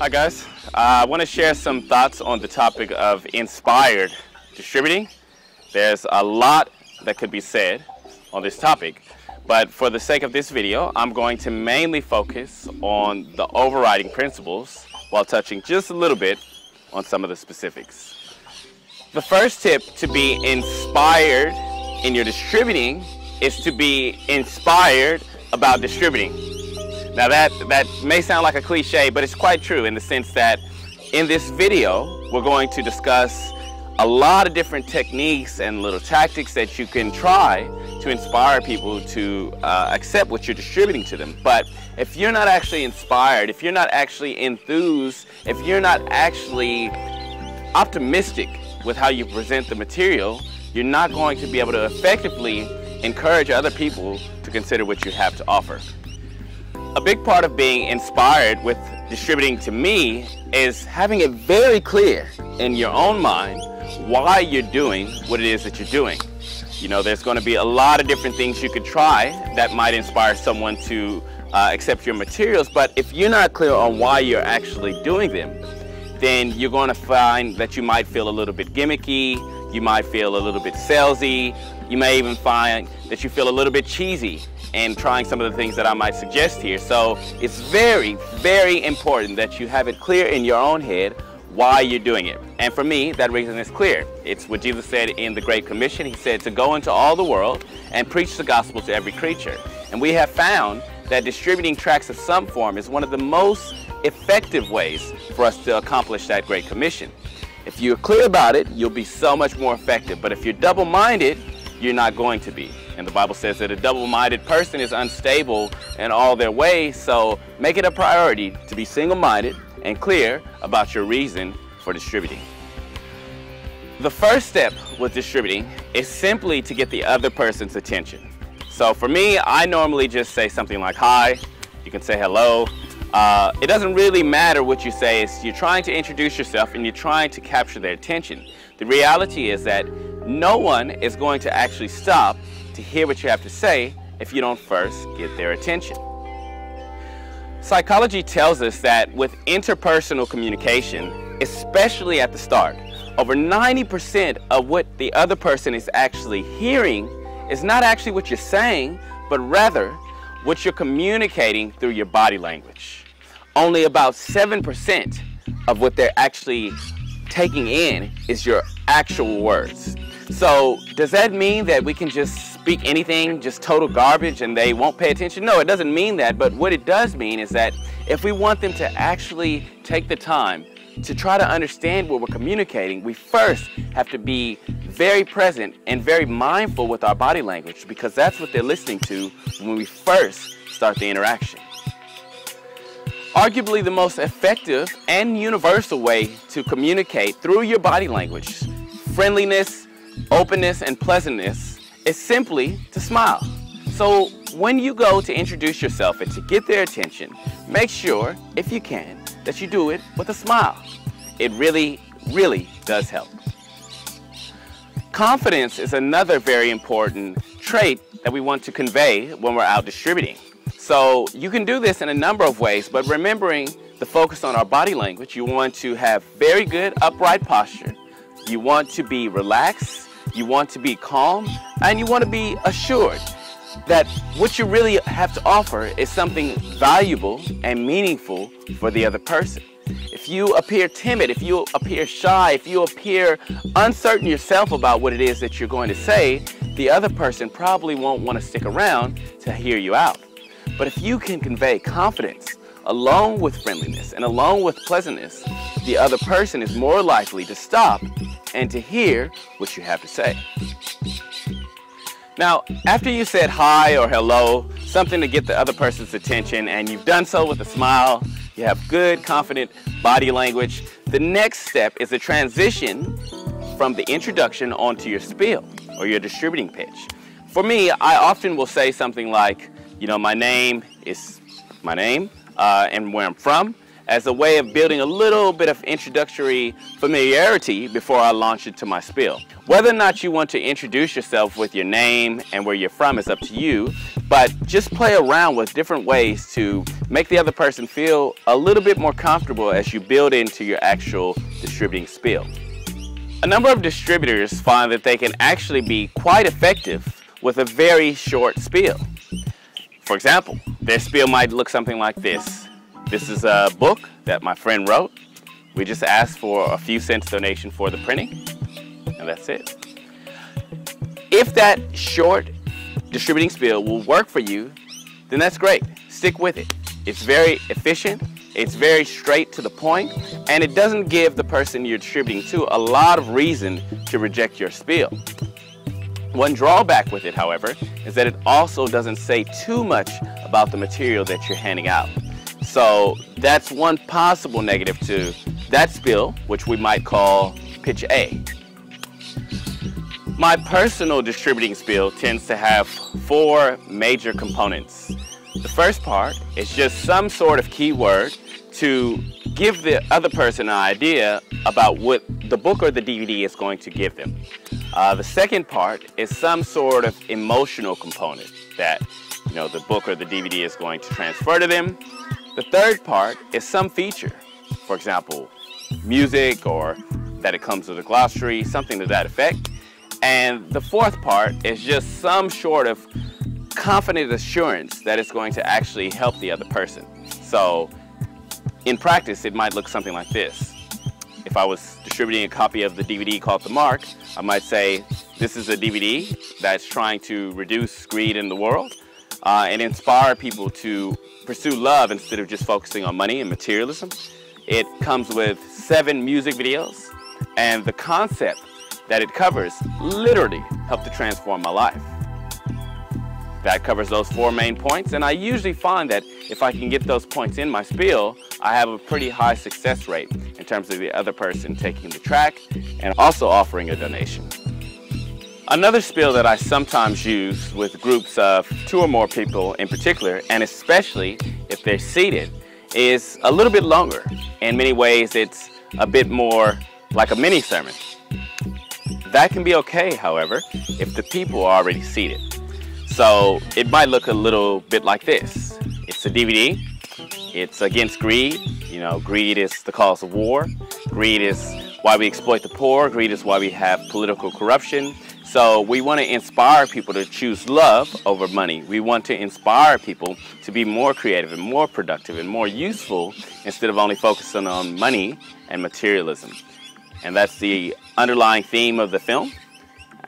Hi guys, uh, I want to share some thoughts on the topic of inspired distributing. There's a lot that could be said on this topic, but for the sake of this video, I'm going to mainly focus on the overriding principles while touching just a little bit on some of the specifics. The first tip to be inspired in your distributing is to be inspired about distributing. Now that, that may sound like a cliche, but it's quite true in the sense that in this video, we're going to discuss a lot of different techniques and little tactics that you can try to inspire people to uh, accept what you're distributing to them. But if you're not actually inspired, if you're not actually enthused, if you're not actually optimistic with how you present the material, you're not going to be able to effectively encourage other people to consider what you have to offer. A big part of being inspired with distributing to me is having it very clear in your own mind why you're doing what it is that you're doing. You know, there's going to be a lot of different things you could try that might inspire someone to uh, accept your materials, but if you're not clear on why you're actually doing them, then you're going to find that you might feel a little bit gimmicky, you might feel a little bit salesy, you may even find that you feel a little bit cheesy and trying some of the things that I might suggest here. So it's very, very important that you have it clear in your own head why you're doing it. And for me, that reason is clear. It's what Jesus said in the Great Commission. He said to go into all the world and preach the gospel to every creature. And we have found that distributing tracts of some form is one of the most effective ways for us to accomplish that Great Commission. If you're clear about it, you'll be so much more effective. But if you're double-minded, you're not going to be. And the Bible says that a double-minded person is unstable in all their ways, so make it a priority to be single-minded and clear about your reason for distributing. The first step with distributing is simply to get the other person's attention. So for me, I normally just say something like hi, you can say hello. Uh, it doesn't really matter what you say, it's you're trying to introduce yourself and you're trying to capture their attention. The reality is that no one is going to actually stop to hear what you have to say if you don't first get their attention. Psychology tells us that with interpersonal communication, especially at the start, over 90% of what the other person is actually hearing is not actually what you're saying, but rather what you're communicating through your body language. Only about 7% of what they're actually taking in is your actual words. So does that mean that we can just speak anything, just total garbage, and they won't pay attention? No, it doesn't mean that. But what it does mean is that if we want them to actually take the time to try to understand what we're communicating, we first have to be very present and very mindful with our body language because that's what they're listening to when we first start the interaction. Arguably the most effective and universal way to communicate through your body language, friendliness, openness, and pleasantness is simply to smile. So when you go to introduce yourself and to get their attention, make sure, if you can, that you do it with a smile. It really, really does help. Confidence is another very important trait that we want to convey when we're out distributing. So you can do this in a number of ways, but remembering the focus on our body language, you want to have very good upright posture. You want to be relaxed you want to be calm, and you want to be assured that what you really have to offer is something valuable and meaningful for the other person. If you appear timid, if you appear shy, if you appear uncertain yourself about what it is that you're going to say, the other person probably won't want to stick around to hear you out. But if you can convey confidence along with friendliness and along with pleasantness, the other person is more likely to stop and to hear what you have to say. Now, after you said hi or hello, something to get the other person's attention, and you've done so with a smile, you have good, confident body language, the next step is a transition from the introduction onto your spiel or your distributing pitch. For me, I often will say something like, you know, my name is my name uh, and where I'm from, as a way of building a little bit of introductory familiarity before I launch into my spiel. Whether or not you want to introduce yourself with your name and where you're from is up to you, but just play around with different ways to make the other person feel a little bit more comfortable as you build into your actual distributing spiel. A number of distributors find that they can actually be quite effective with a very short spiel. For example, their spiel might look something like this. This is a book that my friend wrote. We just asked for a few cents donation for the printing, and that's it. If that short distributing spiel will work for you, then that's great. Stick with it. It's very efficient, it's very straight to the point, and it doesn't give the person you're distributing to a lot of reason to reject your spiel. One drawback with it, however, is that it also doesn't say too much about the material that you're handing out. So that's one possible negative to that spill, which we might call pitch A. My personal distributing spill tends to have four major components. The first part is just some sort of keyword to give the other person an idea about what the book or the DVD is going to give them. Uh, the second part is some sort of emotional component that you know the book or the DVD is going to transfer to them. The third part is some feature, for example, music or that it comes with a glossary, something to that effect. And the fourth part is just some sort of confident assurance that it's going to actually help the other person. So in practice, it might look something like this. If I was distributing a copy of the DVD called The Mark, I might say, this is a DVD that's trying to reduce greed in the world uh, and inspire people to pursue love instead of just focusing on money and materialism. It comes with seven music videos, and the concept that it covers literally helped to transform my life. That covers those four main points, and I usually find that if I can get those points in my spiel, I have a pretty high success rate in terms of the other person taking the tract and also offering a donation. Another spiel that I sometimes use with groups of two or more people in particular, and especially if they're seated, is a little bit longer. In many ways, it's a bit more like a mini sermon. That can be okay, however, if the people are already seated. So it might look a little bit like this. It's a DVD. It's against greed. You know, greed is the cause of war. Greed is why we exploit the poor. Greed is why we have political corruption. So we want to inspire people to choose love over money. We want to inspire people to be more creative and more productive and more useful instead of only focusing on money and materialism. And that's the underlying theme of the film.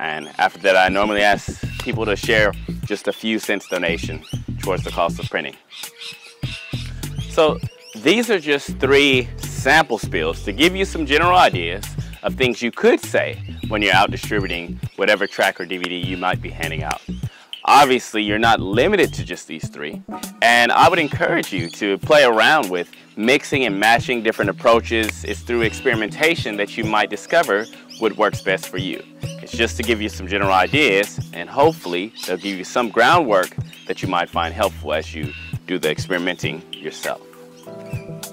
And after that, I normally ask people to share just a few cents donation towards the cost of printing. So these are just three sample spills to give you some general ideas of things you could say when you're out distributing whatever tract or DVD you might be handing out. Obviously, you're not limited to just these three, and I would encourage you to play around with mixing and matching different approaches. It's through experimentation that you might discover what works best for you. It's just to give you some general ideas and hopefully they'll give you some groundwork that you might find helpful as you do the experimenting yourself.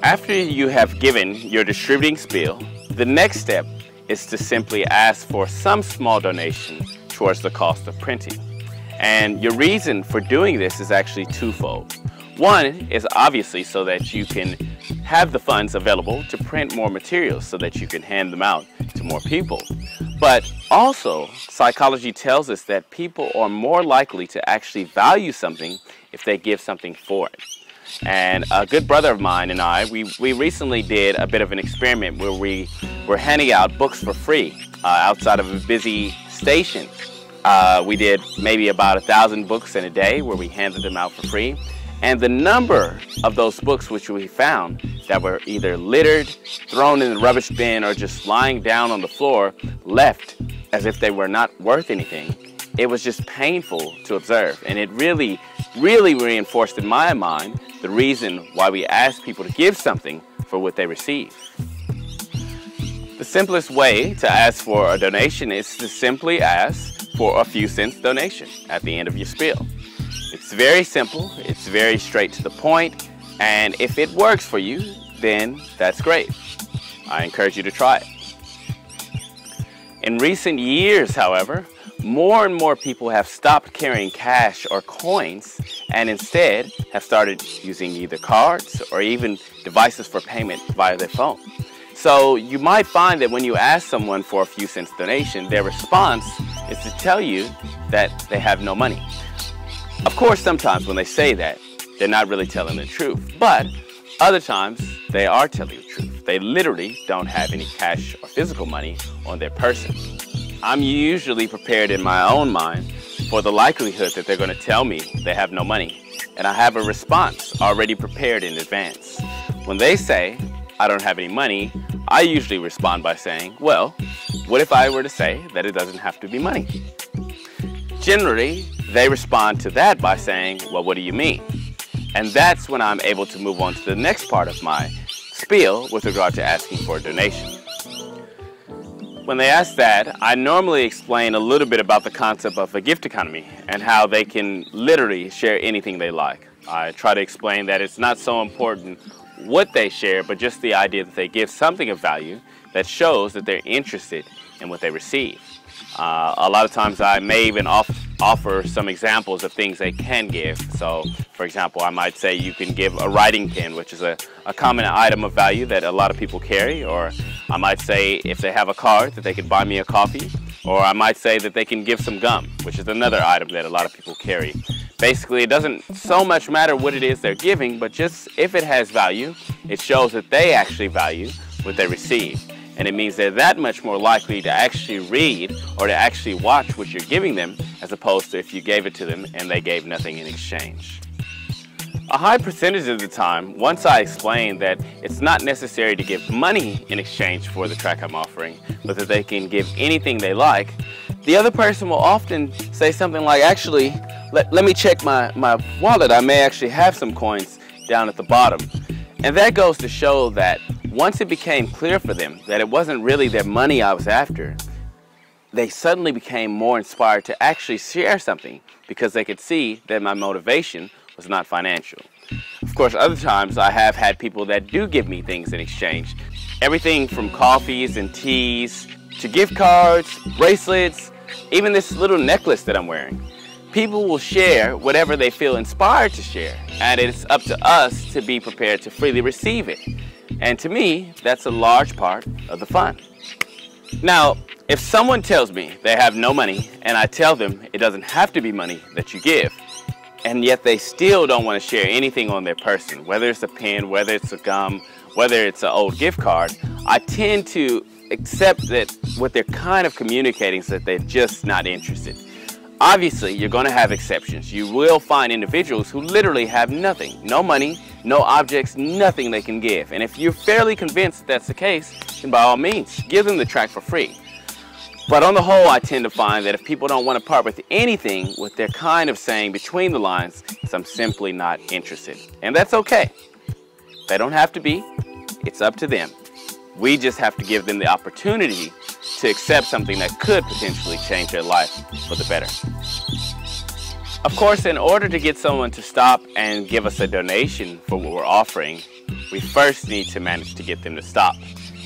After you have given your distributing spiel, the next step is to simply ask for some small donation towards the cost of printing. And your reason for doing this is actually twofold. One is obviously so that you can have the funds available to print more materials so that you can hand them out to more people. But also, psychology tells us that people are more likely to actually value something if they give something for it. And a good brother of mine and I, we, we recently did a bit of an experiment where we were handing out books for free uh, outside of a busy station. Uh, we did maybe about a thousand books in a day where we handed them out for free. And the number of those books which we found that were either littered, thrown in the rubbish bin, or just lying down on the floor, left as if they were not worth anything, it was just painful to observe. And it really, really reinforced in my mind the reason why we ask people to give something for what they receive. The simplest way to ask for a donation is to simply ask for a few cents donation at the end of your spiel. It's very simple, it's very straight to the point, and if it works for you, then that's great. I encourage you to try it. In recent years, however, more and more people have stopped carrying cash or coins and instead have started using either cards or even devices for payment via their phone. So you might find that when you ask someone for a few cents donation, their response is to tell you that they have no money. Of course, sometimes when they say that, they're not really telling the truth, but other times they are telling the truth. They literally don't have any cash or physical money on their person. I'm usually prepared in my own mind for the likelihood that they're going to tell me they have no money, and I have a response already prepared in advance. When they say, I don't have any money, I usually respond by saying, well, what if I were to say that it doesn't have to be money? Generally, they respond to that by saying, well, what do you mean? And that's when I'm able to move on to the next part of my spiel with regard to asking for a donation. When they ask that, I normally explain a little bit about the concept of a gift economy and how they can literally share anything they like. I try to explain that it's not so important what they share, but just the idea that they give something of value that shows that they're interested in what they receive. Uh, a lot of times I may even off offer some examples of things they can give. So, for example, I might say you can give a writing pen, which is a, a common item of value that a lot of people carry. Or I might say if they have a card that they could buy me a coffee. Or I might say that they can give some gum, which is another item that a lot of people carry. Basically, it doesn't so much matter what it is they're giving, but just if it has value, it shows that they actually value what they receive. And it means they're that much more likely to actually read or to actually watch what you're giving them as opposed to if you gave it to them and they gave nothing in exchange. A high percentage of the time, once I explain that it's not necessary to give money in exchange for the tract I'm offering, but that they can give anything they like, the other person will often say something like, actually, let, let me check my, my wallet. I may actually have some coins down at the bottom. And that goes to show that once it became clear for them that it wasn't really their money I was after, they suddenly became more inspired to actually share something because they could see that my motivation was not financial. Of course, other times I have had people that do give me things in exchange. Everything from coffees and teas to gift cards, bracelets, even this little necklace that I'm wearing. People will share whatever they feel inspired to share, and it's up to us to be prepared to freely receive it. And to me, that's a large part of the fun. Now, if someone tells me they have no money and I tell them it doesn't have to be money that you give, and yet they still don't want to share anything on their person, whether it's a pen, whether it's a gum, whether it's an old gift card, I tend to accept that what they're kind of communicating is that they're just not interested. Obviously, you're going to have exceptions. You will find individuals who literally have nothing, no money, no objects, nothing they can give. And if you're fairly convinced that that's the case, then by all means, give them the tract for free. But on the whole, I tend to find that if people don't want to part with anything, what they're kind of saying between the lines is I'm simply not interested. And that's okay. They don't have to be. It's up to them. We just have to give them the opportunity to accept something that could potentially change their life for the better. Of course, in order to get someone to stop and give us a donation for what we're offering, we first need to manage to get them to stop.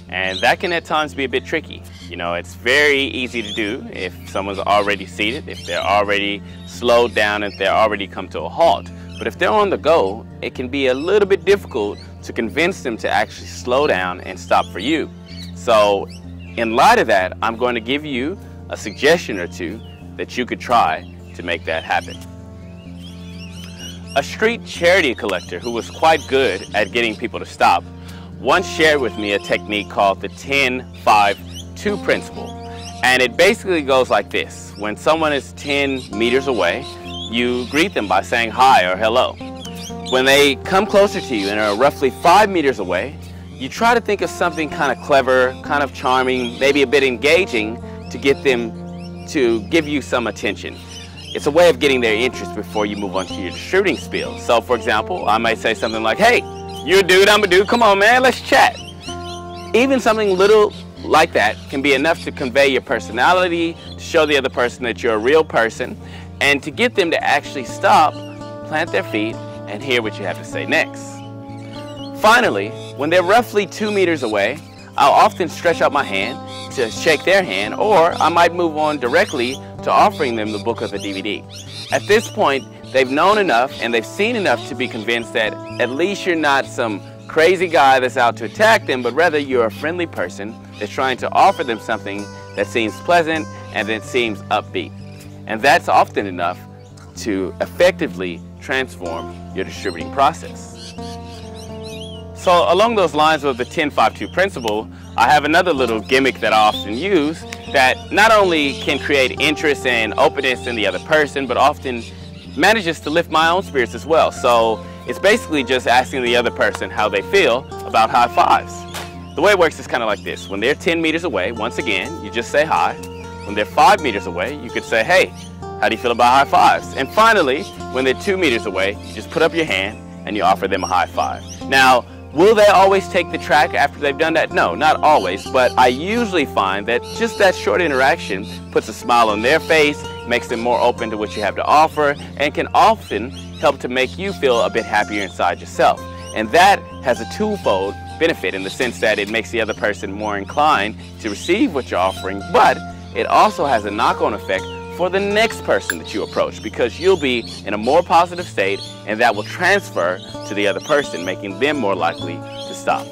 And that can at times be a bit tricky. You know, it's very easy to do if someone's already seated, if they're already slowed down, if they're already come to a halt. But if they're on the go, it can be a little bit difficult to convince them to actually slow down and stop for you. So in light of that, I'm going to give you a suggestion or two that you could try to make that happen. A street charity collector who was quite good at getting people to stop once shared with me a technique called the 10-5-2 principle. And it basically goes like this. When someone is 10 meters away, you greet them by saying hi or hello. When they come closer to you and are roughly five meters away, you try to think of something kind of clever, kind of charming, maybe a bit engaging to get them to give you some attention. It's a way of getting their interest before you move on to your shooting spiel. So for example, I might say something like, hey, you're a dude, I'm a dude, come on man, let's chat. Even something little like that can be enough to convey your personality, to show the other person that you're a real person, and to get them to actually stop, plant their feet, and hear what you have to say next. Finally, when they're roughly two meters away, I'll often stretch out my hand to shake their hand, or I might move on directly to offering them the book or the DVD. At this point, they've known enough and they've seen enough to be convinced that at least you're not some crazy guy that's out to attack them, but rather you're a friendly person that's trying to offer them something that seems pleasant and that seems upbeat. And that's often enough to effectively transform your distributing process. So along those lines of the 10-5-2 principle, I have another little gimmick that I often use that not only can create interest and openness in the other person, but often manages to lift my own spirits as well. So it's basically just asking the other person how they feel about high fives. The way it works is kind of like this. When they're 10 meters away, once again, you just say hi. When they're five meters away, you could say, hey, how do you feel about high fives? And finally, when they're two meters away, you just put up your hand and you offer them a high five. Now, will they always take the tract after they've done that? No, not always, but I usually find that just that short interaction puts a smile on their face, makes them more open to what you have to offer, and can often help to make you feel a bit happier inside yourself. And that has a twofold benefit in the sense that it makes the other person more inclined to receive what you're offering, but it also has a knock-on effect for the next person that you approach because you'll be in a more positive state and that will transfer to the other person, making them more likely to stop.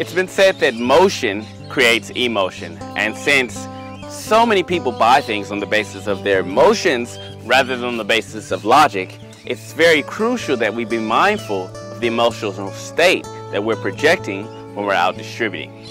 It's been said that motion creates emotion, and since so many people buy things on the basis of their emotions rather than on the basis of logic, it's very crucial that we be mindful of the emotional state that we're projecting when we're out distributing.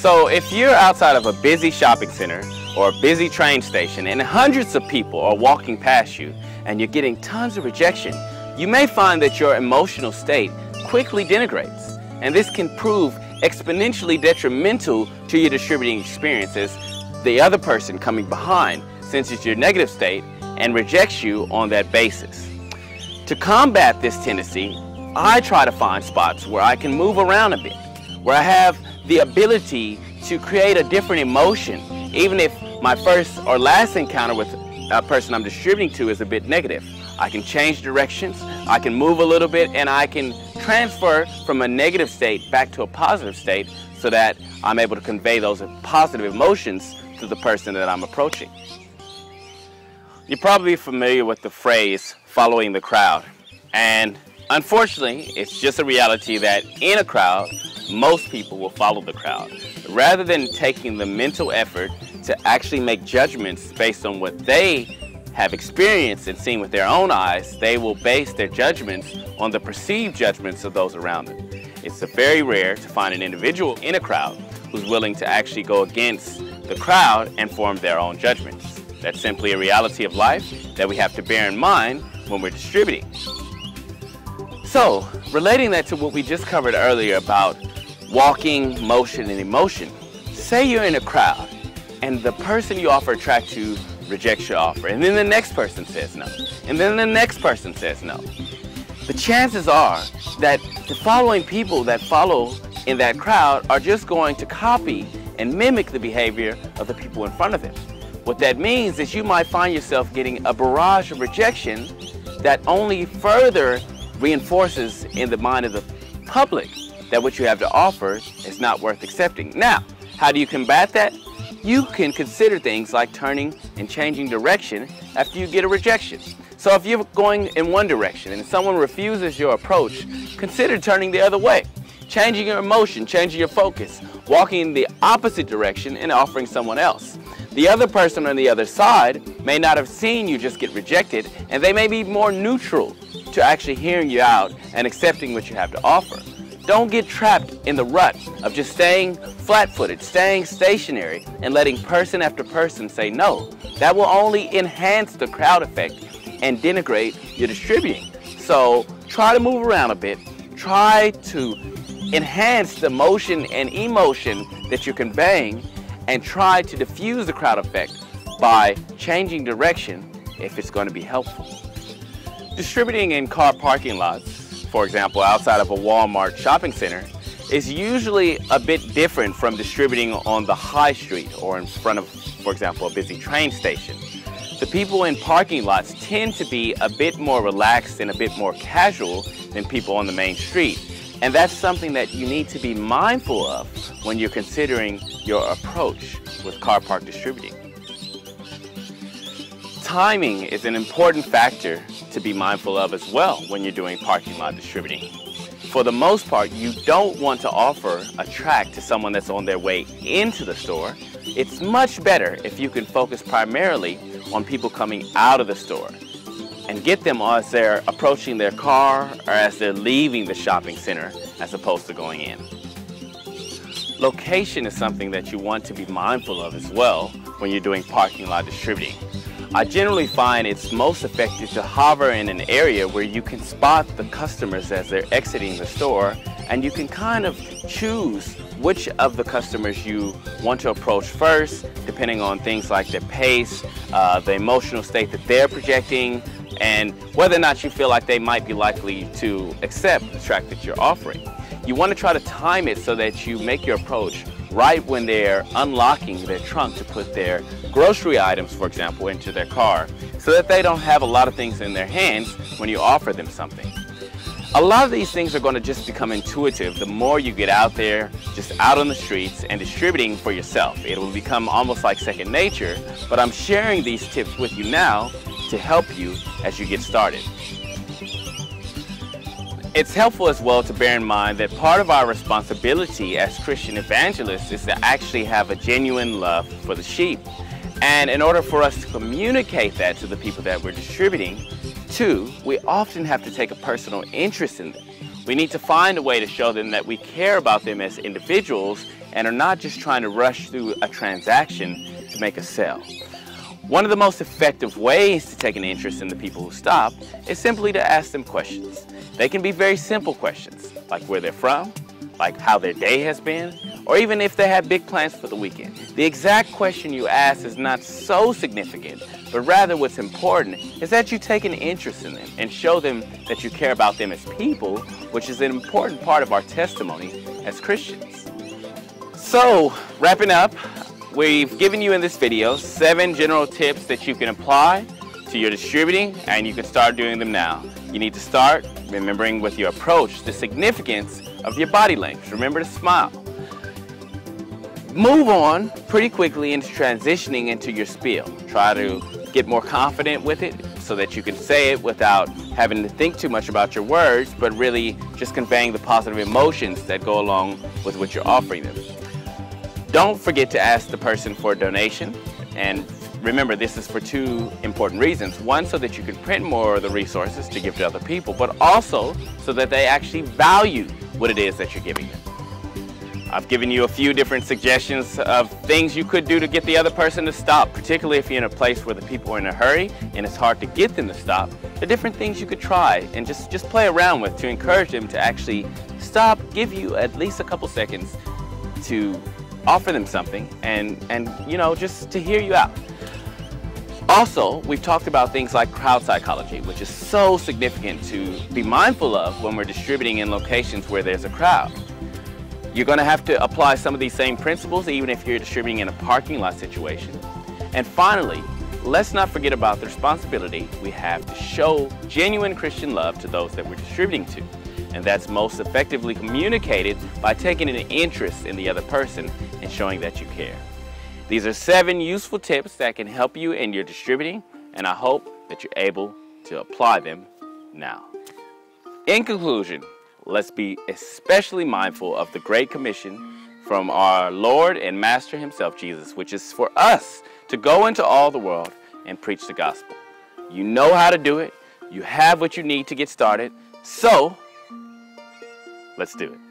So if you're outside of a busy shopping center or a busy train station and hundreds of people are walking past you and you're getting tons of rejection, you may find that your emotional state quickly denigrates. And this can prove exponentially detrimental to your distributing experiences the other person coming behind since it's your negative state and rejects you on that basis. To combat this tendency, I try to find spots where I can move around a bit, where I have the ability to create a different emotion, even if my first or last encounter with a person I'm distributing to is a bit negative. I can change directions, I can move a little bit, and I can transfer from a negative state back to a positive state so that I'm able to convey those positive emotions to the person that I'm approaching. You're probably familiar with the phrase following the crowd. And unfortunately, it's just a reality that in a crowd, most people will follow the crowd. Rather than taking the mental effort to actually make judgments based on what they have experienced and seen with their own eyes, they will base their judgments on the perceived judgments of those around them. It's very rare to find an individual in a crowd who's willing to actually go against the crowd and form their own judgments. That's simply a reality of life that we have to bear in mind when we're distributing. So, relating that to what we just covered earlier about walking, motion, and emotion. Say you're in a crowd and the person you offer a tract to rejects your offer, and then the next person says no, and then the next person says no. The chances are that the following people that follow in that crowd are just going to copy and mimic the behavior of the people in front of them. What that means is you might find yourself getting a barrage of rejection that only further reinforces in the mind of the public that what you have to offer is not worth accepting. Now, how do you combat that? You can consider things like turning and changing direction after you get a rejection. So if you're going in one direction and someone refuses your approach, consider turning the other way, changing your emotion, changing your focus, walking in the opposite direction and offering someone else. The other person on the other side may not have seen you just get rejected and they may be more neutral to actually hearing you out and accepting what you have to offer. Don't get trapped in the rut of just staying flat-footed, staying stationary, and letting person after person say no. That will only enhance the crowd effect and denigrate your distributing. So try to move around a bit. Try to enhance the motion and emotion that you're conveying and try to diffuse the crowd effect by changing direction if it's going to be helpful. Distributing in car parking lots for example, outside of a Walmart shopping center, is usually a bit different from distributing on the high street or in front of, for example, a busy train station. The people in parking lots tend to be a bit more relaxed and a bit more casual than people on the main street. And that's something that you need to be mindful of when you're considering your approach with car park distributing. Timing is an important factor to be mindful of as well when you're doing parking lot distributing. For the most part, you don't want to offer a tract to someone that's on their way into the store. It's much better if you can focus primarily on people coming out of the store and get them as they're approaching their car or as they're leaving the shopping center as opposed to going in. Location is something that you want to be mindful of as well when you're doing parking lot distributing. I generally find it's most effective to hover in an area where you can spot the customers as they're exiting the store and you can kind of choose which of the customers you want to approach first, depending on things like their pace, uh, the emotional state that they're projecting, and whether or not you feel like they might be likely to accept the tract that you're offering. You want to try to time it so that you make your approach right when they're unlocking their trunk to put their grocery items, for example, into their car, so that they don't have a lot of things in their hands when you offer them something. A lot of these things are going to just become intuitive the more you get out there, just out on the streets and distributing for yourself. It will become almost like second nature, but I'm sharing these tips with you now to help you as you get started. It's helpful as well to bear in mind that part of our responsibility as Christian evangelists is to actually have a genuine love for the sheep. And in order for us to communicate that to the people that we're distributing, Two, we often have to take a personal interest in them. We need to find a way to show them that we care about them as individuals and are not just trying to rush through a transaction to make a sale. One of the most effective ways to take an interest in the people who stop is simply to ask them questions. They can be very simple questions, like where they're from, like how their day has been, or even if they have big plans for the weekend. The exact question you ask is not so significant, but rather what's important is that you take an interest in them and show them that you care about them as people, which is an important part of our testimony as Christians. So, wrapping up, we've given you in this video seven general tips that you can apply to your distributing and you can start doing them now. You need to start remembering with your approach the significance of your body language. Remember to smile. Move on pretty quickly into transitioning into your spiel. Try to get more confident with it so that you can say it without having to think too much about your words, but really just conveying the positive emotions that go along with what you're offering them. Don't forget to ask the person for a donation and remember this is for two important reasons. One, so that you can print more of the resources to give to other people, but also so that they actually value what it is that you're giving them. I've given you a few different suggestions of things you could do to get the other person to stop, particularly if you're in a place where the people are in a hurry and it's hard to get them to stop. The different things you could try and just, just play around with to encourage them to actually stop, give you at least a couple seconds to offer them something and, and you know, just to hear you out. Also, we've talked about things like crowd psychology, which is so significant to be mindful of when we're distributing in locations where there's a crowd. You're going to have to apply some of these same principles even if you're distributing in a parking lot situation. And finally, let's not forget about the responsibility we have to show genuine Christian love to those that we're distributing to. And that's most effectively communicated by taking an interest in the other person and showing that you care. These are seven useful tips that can help you in your distributing, and I hope that you're able to apply them now. In conclusion, let's be especially mindful of the Great Commission from our Lord and Master Himself, Jesus, which is for us to go into all the world and preach the gospel. You know how to do it, you have what you need to get started, so let's do it.